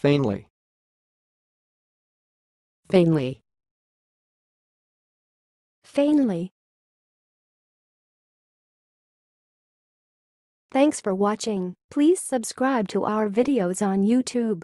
Fainly. Faintly. Faintly. Thanks for watching. Please subscribe to our videos on YouTube.